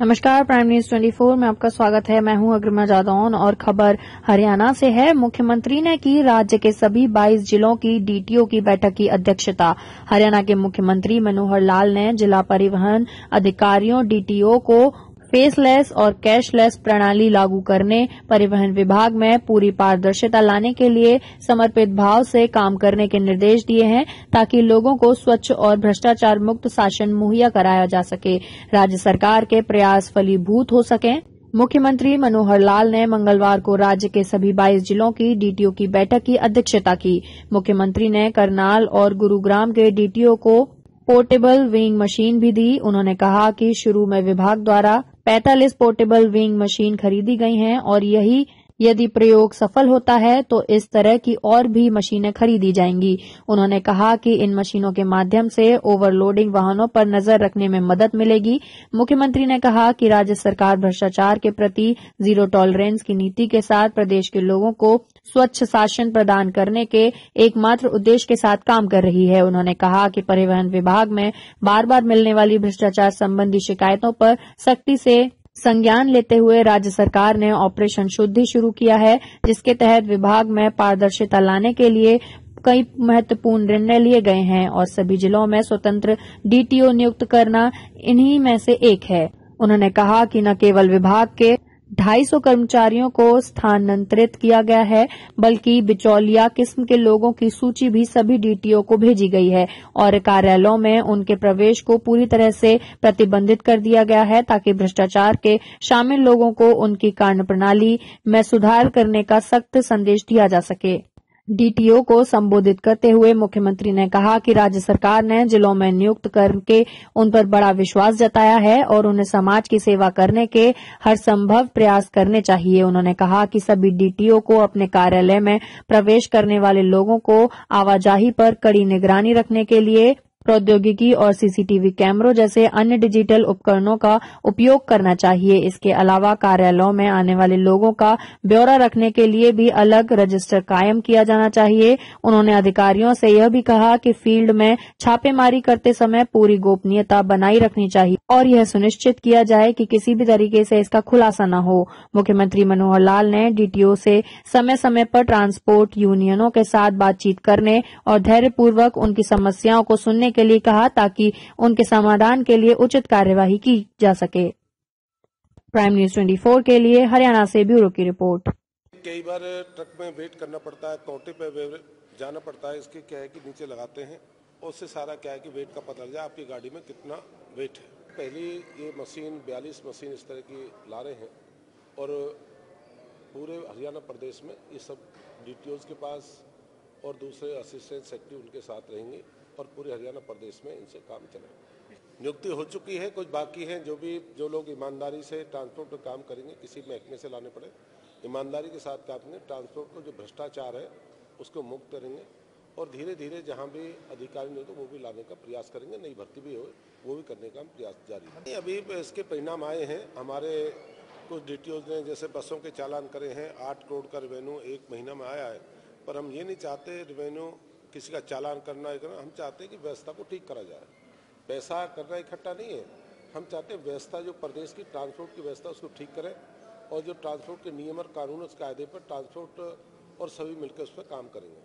नमस्कार prime news 24 में आपका स्वागत है। मैं हूँ अग्रिमा जादौन और खबर हरियाणा से है। मुख्यमंत्री ने की राज्य के सभी 22 जिलों की डीटीओ की बैठक की अध्यक्षता। हरियाणा के मुख्यमंत्री मनोहर लाल ने जिला परिवहन अधिकारियों डीटीओ को फेसलेस और कैशलेस प्रणाली लागू करने, परिवहन विभाग में पूरी पारदर्शिता लाने के लिए समर्पित भाव से काम करने के निर्देश दिए हैं, ताकि लोगों को स्वच्छ और भ्रष्टाचार मुक्त शासन मुहैया कराया जा सके। राज्य सरकार के प्रयास फलीभूत हो सकें। मुख्यमंत्री मनोहर लाल ने मंगलवार को राज्य के सभी 22 जिलों की डीटीओ की बैठक की अध्यक्षता की। मुख्यमंत्री ने करनाल और गुरुग्राम के डीटीओ को पोर्टेबल वेइंग मशीन भी दी। उन्होंने कहा कि शुरू में विभाग द्वारा 45 पोर्टेबल विंग मशीन खरीदी गई हैं और यही यदि प्रयोग सफल होता है तो इस तरह की और भी मशीनें खरीदी जाएँगी। उन्होंने कहा कि इन मशीनों के माध्यम से ओवरलोडिंग वाहनों पर नज़र रखने में मदद मिलेगी। मुख्यमंत्री ने कहा कि राज्य सरकार भ्रष्टाचार के प्रति ज़ीरो टॉलरेंस की नीति के साथ प्रदेश के लोगों को स्वच्छ शासन प्रदान करने के एकमात्र उद्देश्य के साथ काम कर रही है। उन्होंने कहा कि परिवहन विभाग में बार बार मिलने वाली भ्रष्टाचार संबंधी शिकायतों पर सख्ती से संज्ञान लेते हुए राज्य सरकार ने ऑपरेशन शुद्धि शुरू किया है, जिसके तहत विभाग में पारदर्शिता लाने के लिए कई महत्वपूर्ण निर्णय लिए गए हैं और सभी जिलों में स्वतंत्र डीटीओ नियुक्त करना इन्हीं में से एक है। उन्होंने कहा कि न केवल विभाग के 250 कर्मचारियों को स्थानांतरित किया गया है, बल्कि बिचौलिया किस्म के लोगों की सूची भी सभी डीटीओ को भेजी गई है और कार्यालयों में उनके प्रवेश को पूरी तरह से प्रतिबंधित कर दिया गया है ताकि भ्रष्टाचार के शामिल लोगों को उनकी कार्यप्रणाली में सुधार करने का सख्त संदेश दिया जा सके। डीटीओ को संबोधित करते हुए मुख्यमंत्री ने कहा कि राज्य सरकार ने जिलों में नियुक्त करके उन पर बड़ा विश्वास जताया है और उन्हें समाज की सेवा करने के हर संभव प्रयास करने चाहिए। उन्होंने कहा कि सभी डीटीओ को अपने कार्यालय में प्रवेश करने वाले लोगों को आवाजाही पर कड़ी निगरानी रखने के लिए प्रौद्योगिकी और सीसीटीवी कैमरों जैसे अन्य डिजिटल उपकरणों का उपयोग करना चाहिए। इसके अलावा कार्यालयों में आने वाले लोगों का ब्यौरा रखने के लिए भी अलग रजिस्टर कायम किया जाना चाहिए। उन्होंने अधिकारियों से यह भी कहा कि फ़ील्ड में छापेमारी करते समय पूरी गोपनीयता बनाई रखनी चाहिए और यह सुनिश्चित किया जाए कि किसी भी तरीके से इसका खुलासा न हो। मुख्यमंत्री मनोहर लाल ने डीटीओ से समय समय पर ट्रांसपोर्ट यूनियनों के साथ बातचीत करने और धैर्यपूर्वक उनकी समस्याओं को सुनने के लिए कहा ताकि उनके समाधान के लिए उचित कार्यवाही की जा सके। प्राइम न्यूज़ 24 के लिए हरियाणा से ब्यूरो की रिपोर्ट। कई बार ट्रक में वेट करना पड़ता है काउंटे पे जाना पड़ता है, इसके क्या है कि नीचे लगाते हैं, उससे सारा क्या है कि वेट का पता लग जाए आपकी गाड़ी में कितना वेट है। पहली ये मशीन 42 मशीन इस तरह की ला रहे हैं और पूरे हरियाणा प्रदेश में ये सब डी के पास और दूसरे असिस्टेंट सेक्रेटरी उनके साथ रहेंगे और पूरे हरियाणा प्रदेश में इनसे काम चलेगा नियुक्ति हो चुकी है, कुछ बाकी हैं जो भी, जो लोग ईमानदारी से ट्रांसपोर्ट का काम करेंगे, किसी महकमे से लाने पड़े। ईमानदारी के साथ काम करेंगे ट्रांसपोर्ट को जो भ्रष्टाचार है, उसको मुक्त करेंगे और धीरे धीरे जहाँ भी अधिकारी नहीं तो वो भी लाने का प्रयास करेंगे, नई भर्ती भी हो, वो भी करने का प्रयास जारी है। अभी इसके परिणाम आए हैं, हमारे कुछ डी ने जैसे बसों के चालान करे हैं, आठ करोड़ का रेवेन्यू एक महीना में आया है पर हम ये नहीं चाहते रिवेन्यू किसी का चालान करना करना। हम चाहते हैं कि व्यवस्था को ठीक करा जाए। पैसा करना इकट्ठा नहीं है। हम चाहते हैं व्यवस्था, जो प्रदेश की ट्रांसपोर्ट की व्यवस्था, उसको ठीक करें और जो ट्रांसपोर्ट के नियम और कानून उस कायदे पर ट्रांसपोर्ट और सभी मिलकर उस पर काम करेंगे।